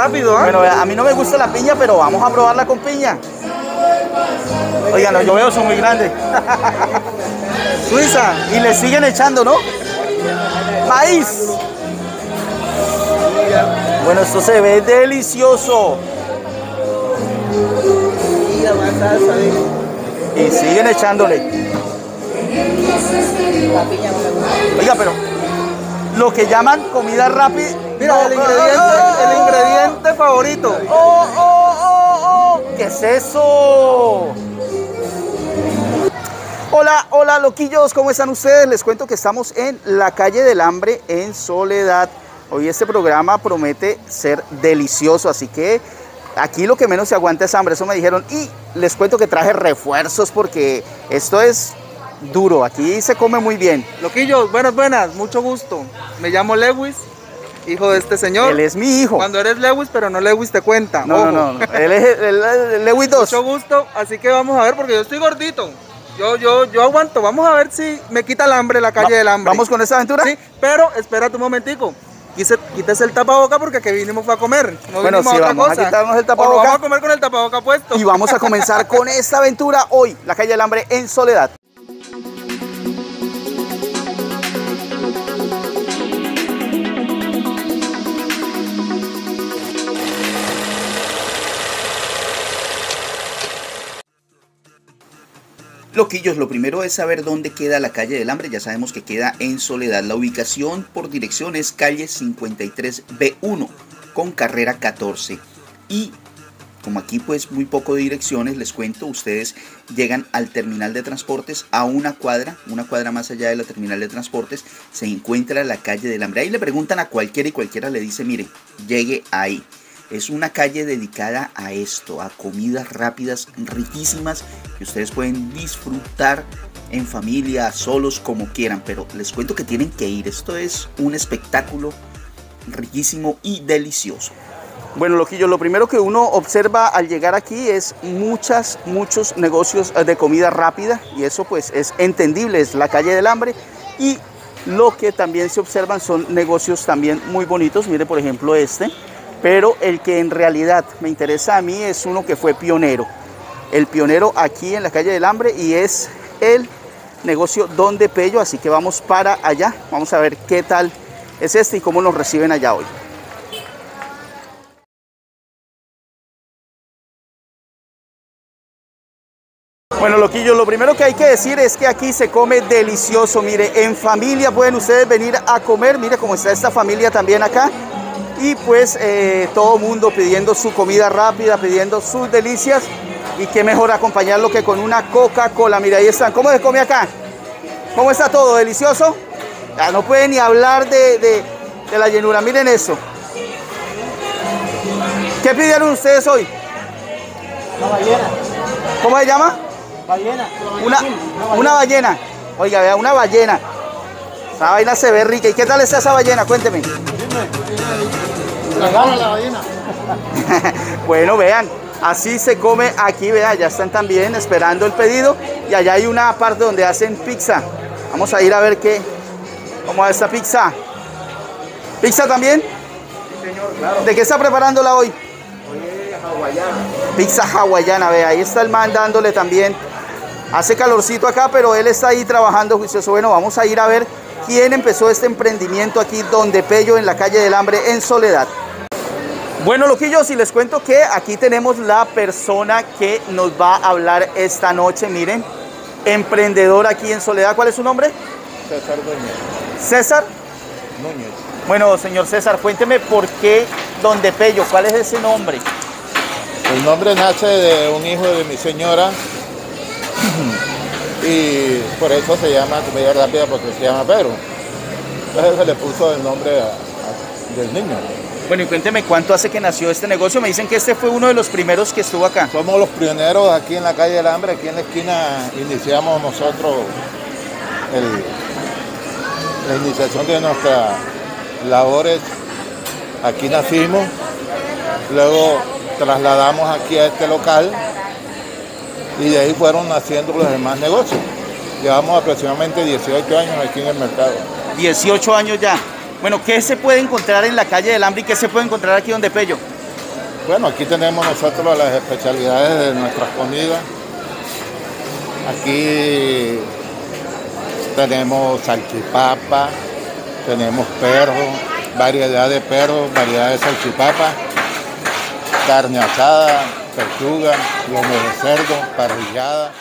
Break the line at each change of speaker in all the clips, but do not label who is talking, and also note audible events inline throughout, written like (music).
Rápido, ¿ah?
Bueno, a mí no me gusta la piña, pero vamos a probarla con piña. Oigan, no, yo veo son muy grandes. (laughs) Suiza, y le siguen echando, ¿no? Maíz. Bueno, esto se ve delicioso. Y siguen echándole. Oiga, pero lo que llaman comida rápida.
Mira, el, ingrediente, el ingrediente favorito.
¡Oh, oh, oh, oh! ¿Qué es eso? Hola, hola loquillos, ¿cómo están ustedes? Les cuento que estamos en la calle del hambre en Soledad. Hoy este programa promete ser delicioso, así que aquí lo que menos se aguanta es hambre, eso me dijeron. Y les cuento que traje refuerzos porque esto es duro, aquí se come muy bien.
Loquillos, buenas, buenas, mucho gusto. Me llamo Lewis, hijo de este señor.
Él es mi hijo.
Cuando eres Lewis, pero no Lewis te cuenta.
No, no, no, no, él es el, el- el Lewis 2.
Mucho gusto, así que vamos a ver, porque yo estoy gordito. Yo, yo, yo aguanto. Vamos a ver si me quita el hambre la calle
Va-
del hambre.
¿Vamos con esta aventura?
Sí, pero espérate un momentico. Quise- Quítese el tapaboca porque aquí vinimos fue a comer. No
Bueno, sí,
a otra
vamos a
cosa.
quitarnos el
O
tapaboca.
vamos a comer con el tapaboca puesto.
Y vamos a comenzar con (laughs) esta aventura hoy, la calle del hambre en Soledad. Loquillos, lo primero es saber dónde queda la calle del hambre. Ya sabemos que queda en Soledad. La ubicación por dirección es calle 53B1 con carrera 14. Y como aquí pues muy poco de direcciones, les cuento, ustedes llegan al terminal de transportes a una cuadra, una cuadra más allá de la terminal de transportes, se encuentra la calle del hambre. Ahí le preguntan a cualquiera y cualquiera le dice, mire, llegue ahí. Es una calle dedicada a esto, a comidas rápidas, riquísimas, que ustedes pueden disfrutar en familia, solos, como quieran, pero les cuento que tienen que ir. Esto es un espectáculo riquísimo y delicioso. Bueno, Loquillo, lo primero que uno observa al llegar aquí es muchas, muchos negocios eh, de comida rápida y eso pues es entendible, es la calle del hambre y lo que también se observan son negocios también muy bonitos, mire por ejemplo este, pero el que en realidad me interesa a mí es uno que fue pionero, el pionero aquí en la calle del hambre y es el negocio Don de Pello, así que vamos para allá, vamos a ver qué tal es este y cómo nos reciben allá hoy. Bueno, loquillos, lo primero que hay que decir es que aquí se come delicioso. Mire, en familia pueden ustedes venir a comer. Mire cómo está esta familia también acá. Y pues eh, todo mundo pidiendo su comida rápida, pidiendo sus delicias. Y qué mejor acompañarlo que con una Coca-Cola. Mire, ahí están. ¿Cómo se come acá? ¿Cómo está todo? ¿Delicioso? Ya no pueden ni hablar de, de- de la llenura. Miren eso. ¿Qué pidieron ustedes hoy?
Una ballena.
¿Cómo se llama?
Ballena.
Una, una ballena. Oiga, vea, una ballena. Esa vaina se ve rica. ¿Y qué tal está esa ballena? Cuénteme.
La (laughs)
bueno, vean, así se come aquí, vea, ya están también esperando el pedido. Y allá hay una parte donde hacen pizza. Vamos a ir a ver qué, cómo va esta pizza. ¿Pizza también?
señor, claro.
¿De qué está preparándola hoy?
Oye, hawaiana.
Pizza hawaiana, vea, ahí está el man dándole también. Hace calorcito acá, pero él está ahí trabajando juicioso. Bueno, vamos a ir a ver quién empezó este emprendimiento aquí, donde Pello, en la calle del hambre, en Soledad. Bueno, loquillos, y les cuento que aquí tenemos la persona que nos va a hablar esta noche. Miren, emprendedor aquí en Soledad. ¿Cuál es su nombre?
César Núñez.
César.
Núñez.
Bueno, señor César, cuénteme por qué Donde Pello, ¿cuál es ese nombre?
El nombre nace de un hijo de mi señora y por eso se llama comida rápida porque se llama Pedro. Entonces se le puso el nombre a- a- del niño.
Bueno, y cuénteme cuánto hace que nació este negocio. Me dicen que este fue uno de los primeros que estuvo acá.
Somos los pioneros aquí en la calle del Hambre, aquí en la esquina iniciamos nosotros el- la iniciación de nuestras labores. Aquí nacimos, luego trasladamos aquí a este local y de ahí fueron naciendo los demás negocios. Llevamos aproximadamente 18 años aquí en el mercado.
18 años ya. Bueno, ¿qué se puede encontrar en la calle del hambre y qué se puede encontrar aquí donde Pello?
Bueno, aquí tenemos nosotros las especialidades de nuestras comidas. Aquí tenemos salchipapa, tenemos perro, variedad de perro, variedad de salchipapa, carne asada, pechuga, lomo de cerdo, parrillada.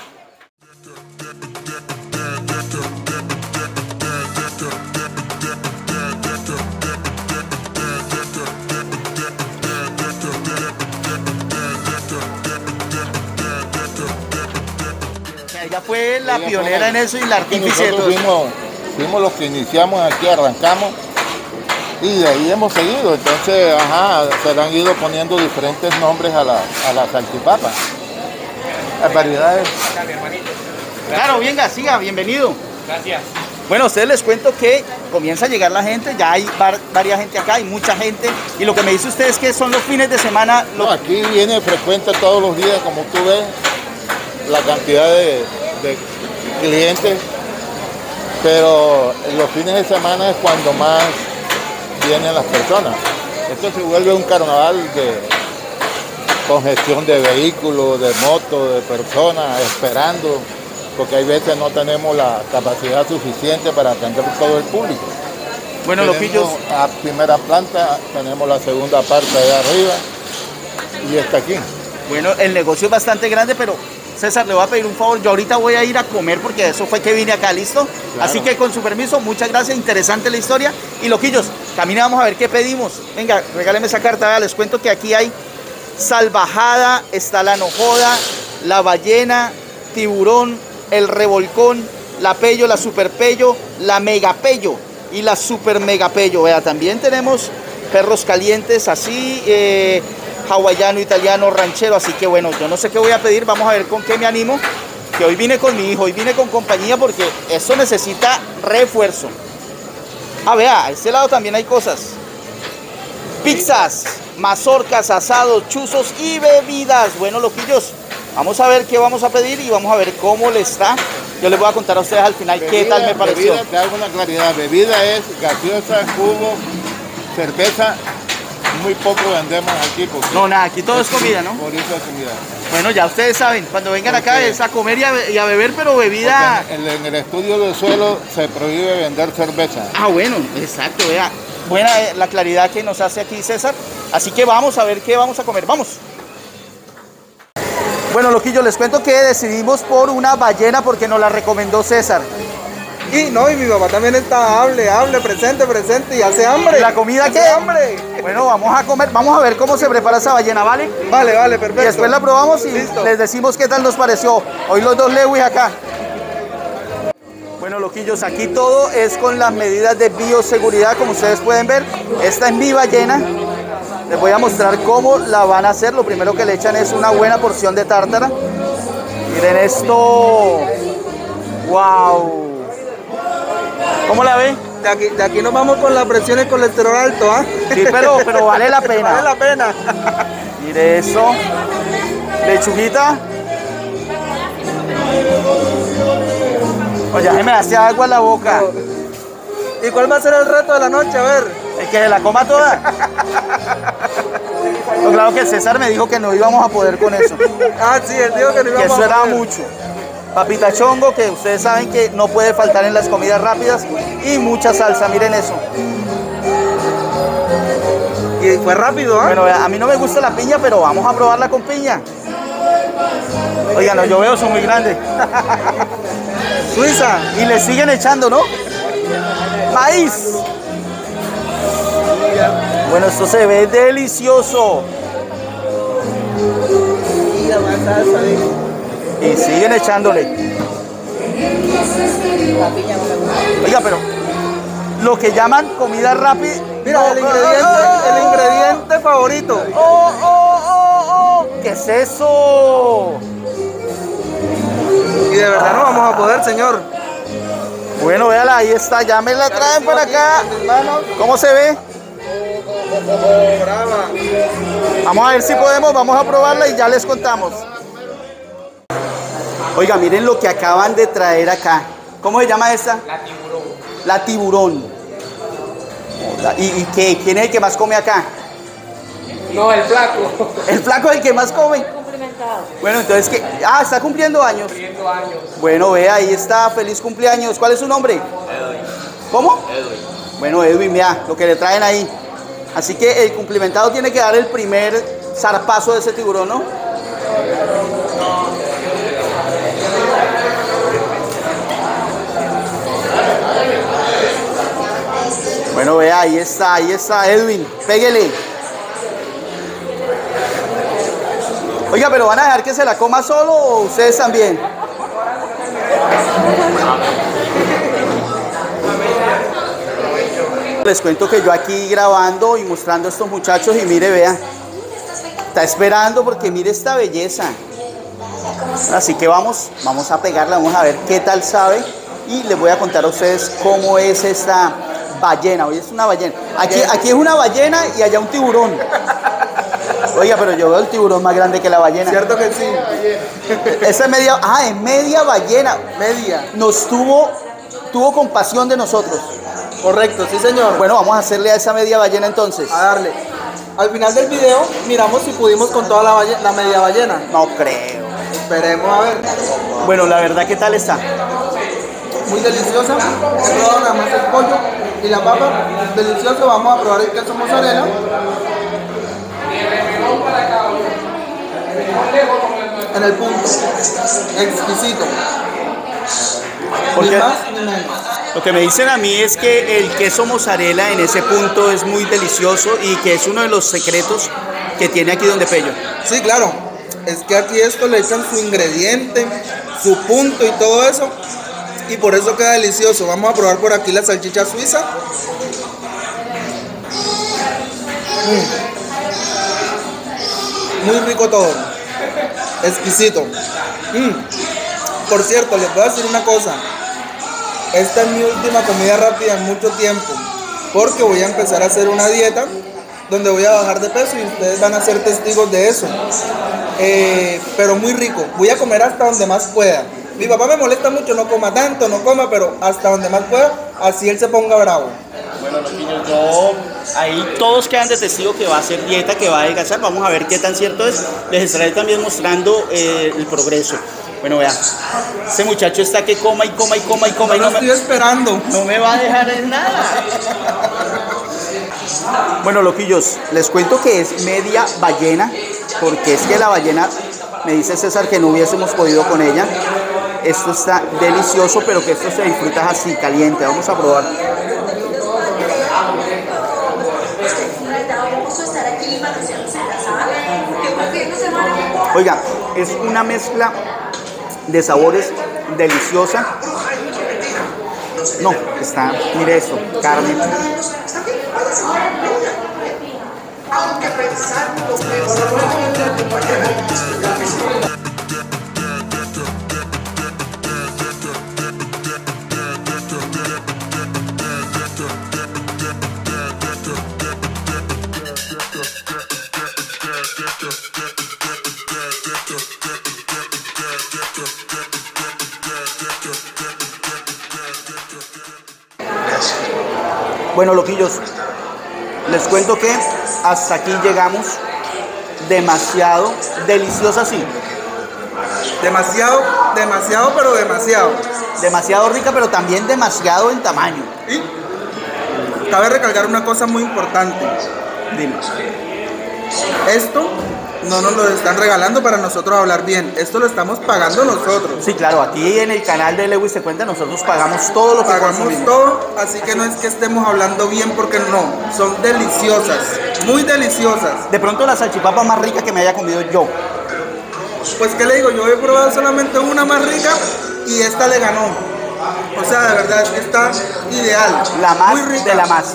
Fue la
Ella
pionera en eso y la
que
artífice
fuimos, fuimos los que iniciamos aquí, arrancamos y de ahí hemos seguido. Entonces, ajá, se le han ido poniendo diferentes nombres a la, a la salchipapa. Las variedades.
Claro, venga, siga, bienvenido. Gracias. Bueno, a ustedes les cuento que comienza a llegar la gente, ya hay var- varias gente acá, hay mucha gente. Y lo que me dice usted es que son los fines de semana. lo-
No, aquí viene frecuente todos los días, como tú ves, la cantidad de, de clientes, pero los fines de semana es cuando más vienen las personas. Esto se vuelve un carnaval de congestión de vehículos, de motos, de personas esperando, porque hay veces no tenemos la capacidad suficiente para atender todo el público.
bueno,
Tenemos
loquillos,
a primera planta, tenemos la segunda parte allá arriba y está aquí.
bueno, el negocio es bastante grande, pero César, le voy a pedir un favor. Yo ahorita voy a ir a comer porque eso fue que vine acá, ¿listo?
Claro.
Así que con su permiso, muchas gracias, interesante la historia. Y loquillos, camina, vamos a ver qué pedimos. Venga, regáleme esa carta, vea, les cuento que aquí hay salvajada, está la nojoda, la ballena, tiburón, el revolcón, la pello, la superpello, la megapello y la super megapello. Vea, también tenemos perros calientes así, eh, hawaiano, italiano, ranchero. Así que bueno, yo no sé qué voy a pedir, vamos a ver con qué me animo. Que hoy vine con mi hijo, hoy vine con compañía porque esto necesita refuerzo. Ah, vea, a este lado también hay cosas. Pizzas, mazorcas, asados, chuzos y bebidas. Bueno, loquillos, vamos a ver qué vamos a pedir y vamos a ver cómo le está. Yo les voy a contar a ustedes al final qué tal me pareció.
Bebida, te hago una claridad. Bebida es gaseosa, jugo, cerveza. Muy poco vendemos aquí. Porque
No, nada, aquí todo es comida, ¿no?
Por eso es comida.
Bueno, ya ustedes saben, cuando vengan acá es a comer y a, be- y a beber, pero bebida...
En el estudio del suelo se prohíbe vender cerveza.
Ah, bueno, exacto, vea. Buena eh, la claridad que nos hace aquí César. Así que vamos a ver qué vamos a comer. Vamos. Bueno, loquillo, les cuento que decidimos por una ballena porque nos la recomendó César.
Y no, y mi papá también está, hable, hable, presente, presente y hace hambre.
¿Y la comida
Hace
qué?
hambre.
Bueno, vamos a comer, vamos a ver cómo se prepara esa ballena, ¿vale?
Vale, vale, perfecto.
Y después la probamos y
Listo.
les decimos qué tal nos pareció. Hoy los dos Lewis acá. Bueno, loquillos, aquí todo es con las medidas de bioseguridad, como ustedes pueden ver. Esta es mi ballena. Les voy a mostrar cómo la van a hacer. Lo primero que le echan es una buena porción de tártara. Miren esto. ¡Wow! ¿Cómo la ven?
De aquí, de aquí nos vamos con la presión y el colesterol alto, ¿ah?
Sí, pero, pero vale la (laughs) pena.
Vale la pena.
Mire eso. Lechuguita. Oye, me hace agua en la boca.
¿Y cuál va a ser el reto de la noche? A ver.
Es que se la coma toda. Claro que César me dijo que no íbamos a poder con eso.
Ah, sí, él dijo que no
Que
íbamos
eso
a
era
poder.
mucho. Papita chongo, que ustedes saben que no puede faltar en las comidas rápidas. Y mucha salsa, miren eso.
Y fue rápido, ¿ah?
Bueno, a mí no me gusta la piña, pero vamos a probarla con piña. Oigan, no, yo veo son muy grandes. (laughs)
Suiza.
Y le siguen echando, ¿no? Maíz. Bueno, esto se ve delicioso. Y siguen echándole. Oiga, pero lo que llaman comida rápida.
Mira, el ingrediente, el ingrediente favorito.
¡Oh, oh, oh, oh! ¿Qué es eso?
Y de verdad no vamos a poder, señor.
Bueno, véala, ahí está, ya me la traen para acá. ¿Cómo se ve?
Brava.
Vamos a ver si podemos, vamos a probarla y ya les contamos. Oiga, miren lo que acaban de traer acá. ¿Cómo se llama esta? La tiburón. La tiburón. ¿Y, y qué? ¿Quién es el que más come acá?
No, el flaco. (laughs)
El flaco es el que más come.
Cumplimentado.
Bueno, entonces que. Ah, está cumpliendo años.
Cumpliendo años.
Bueno, vea, ahí está. Feliz cumpleaños. ¿Cuál es su nombre? ¿Cómo? Edwin. Bueno, Edwin, mira, lo que le traen ahí. Así que el cumplimentado tiene que dar el primer zarpazo de ese tiburón, ¿no? Bueno, vea, ahí está, ahí está, Edwin. Péguele. Oiga, pero ¿van a dejar que se la coma solo o ustedes también? Les cuento que yo aquí grabando y mostrando a estos muchachos y mire, vea, está esperando porque mire esta belleza. Así que vamos, vamos a pegarla, vamos a ver qué tal sabe y les voy a contar a ustedes cómo es esta ballena. Hoy es una ballena. Aquí, aquí es una ballena y allá un tiburón. Oiga, pero yo veo el tiburón más grande que la ballena.
¿Cierto que sí?
Esa es media, ah, es media ballena.
Media.
Nos tuvo, tuvo compasión de nosotros.
Correcto, sí señor.
Bueno, vamos a hacerle a esa media ballena entonces.
A darle. Al final del video miramos si pudimos con toda la, balle- la media ballena.
No creo.
Esperemos a ver.
Bueno, la verdad, ¿qué tal está?
Muy deliciosa. He probado nada más el pollo y la papa. Delicioso. Vamos a probar el queso mozzarella. En el punto. Exquisito.
Porque
Ni más ni menos.
lo que me dicen a mí es que el queso mozzarella en ese punto es muy delicioso y que es uno de los secretos que tiene aquí donde Pello.
Sí, claro. Es que aquí esto le echan su ingrediente, su punto y todo eso. Y por eso queda delicioso. Vamos a probar por aquí la salchicha suiza. Mm. Muy rico todo. Exquisito. Mm. Por cierto, les voy a decir una cosa. Esta es mi última comida rápida en mucho tiempo. Porque voy a empezar a hacer una dieta donde voy a bajar de peso y ustedes van a ser testigos de eso. Eh, pero muy rico. Voy a comer hasta donde más pueda. Mi papá me molesta mucho, no coma tanto, no coma, pero hasta donde más pueda, así él se ponga bravo.
Bueno, los niños, yo ahí todos quedan de testigo que va a hacer dieta, que va a adelgazar. Vamos a ver qué tan cierto es. Les estaré también mostrando eh, el progreso. Bueno, vean, ese muchacho está que coma y coma y coma y coma y
No
no
estoy
me,
esperando.
no me va a dejar en nada. Bueno, loquillos, les cuento que es media ballena, porque es que la ballena, me dice César que no hubiésemos podido con ella. Esto está delicioso, pero que esto se disfruta así, caliente. Vamos a probar. Oiga, es una mezcla de sabores deliciosa. No, está, mire esto, carne. Bueno, loquillos, les cuento que hasta aquí llegamos. Demasiado deliciosa, sí.
Demasiado, demasiado, pero demasiado.
Demasiado rica, pero también demasiado en tamaño.
Y cabe recalcar una cosa muy importante.
Dime.
Esto no nos lo están regalando para nosotros hablar bien. Esto lo estamos pagando nosotros.
Sí, claro, aquí en el canal de Lewis se cuenta, nosotros pagamos todo lo que
Pagamos
consumimos.
todo, así que no es que estemos hablando bien porque no, son deliciosas, muy deliciosas.
De pronto la salchipapa más rica que me haya comido yo.
Pues qué le digo, yo he probado solamente una más rica y esta le ganó. O sea, de verdad es que está ideal.
La más
muy rica.
de la más.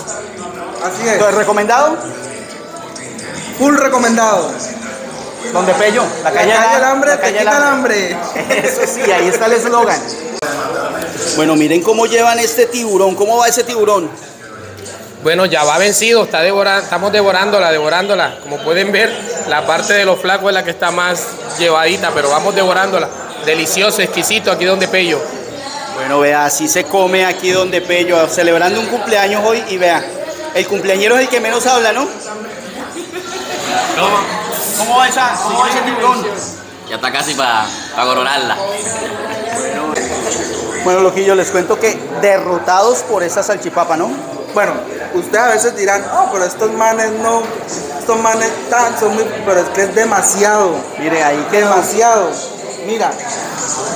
Así es.
Entonces, recomendado,
Full recomendado.
Donde Pello, la
La
calle, del
hambre
la
te
calle
quita
del
el hambre. (laughs)
Eso sí, ahí está el eslogan. Bueno, miren cómo llevan este tiburón, cómo va ese tiburón.
Bueno, ya va vencido, está devora- estamos devorándola, devorándola. Como pueden ver, la parte de los flacos es la que está más llevadita, pero vamos devorándola. Delicioso, exquisito, aquí donde pello.
Bueno, vea, así se come aquí donde Pello, celebrando un cumpleaños hoy y vea, el cumpleañero es el que menos habla, ¿no?
¿Cómo?
¿Cómo va, esa, cómo va ese tiburón?
Ya está casi para coronarla.
Bueno, loquillo, les cuento que derrotados por esa salchipapa, ¿no?
Bueno, ustedes a veces dirán, oh, pero estos manes no, estos manes tan, son muy, pero es que es demasiado,
Mire, ahí
demasiado. Mira,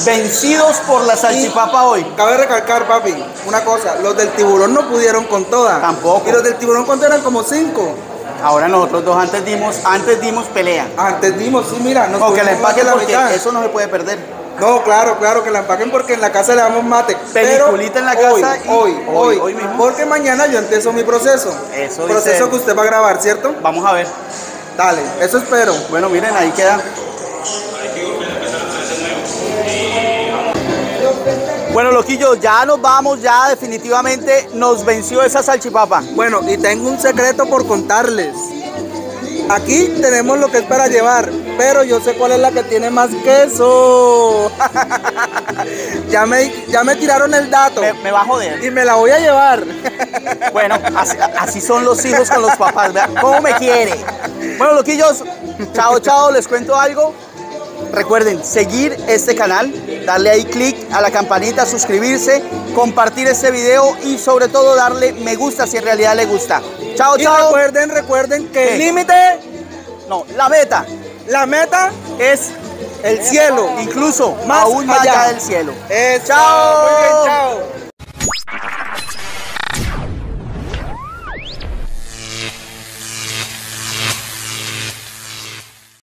Vencidos por la salchipapa hoy.
cabe recalcar, papi, una cosa, los del tiburón no pudieron con toda.
Tampoco.
Y los del tiburón con toda eran como cinco.
Ahora nosotros dos antes dimos, antes dimos pelea.
Antes dimos, sí, mira, nos
O que la empaquen
la
porque
mitad.
eso no se puede perder.
No, claro, claro, que la empaquen porque en la casa le damos mate.
Peliculita en la
hoy,
casa y-
Hoy,
hoy,
hoy,
mismo.
Porque mañana yo empiezo mi proceso.
Eso
Proceso que usted va a grabar, ¿cierto?
Vamos a ver.
Dale, eso espero.
Bueno, miren, ahí queda. Bueno, loquillo, ya nos vamos, ya definitivamente nos venció esa salchipapa.
Bueno, y tengo un secreto por contarles. Aquí tenemos lo que es para llevar, pero yo sé cuál es la que tiene más queso. (laughs) ya, me, ya me tiraron el dato
Me, me va a joder.
y me la voy a llevar. (laughs)
Bueno, así, así son los hijos con los papás, ¿verdad? ¿Cómo me quiere? Bueno, loquillos, chao, chao, les cuento algo. Recuerden seguir este canal, darle ahí clic a la campanita, suscribirse, compartir este video y sobre todo darle me gusta si en realidad le gusta. Chao,
y
chao.
recuerden, recuerden que el límite,
No, la meta
la meta,
es
el cielo.
incluso
Más
aún más
allá.
allá del cielo.
Eso.
Chao.
Muy bien, chao.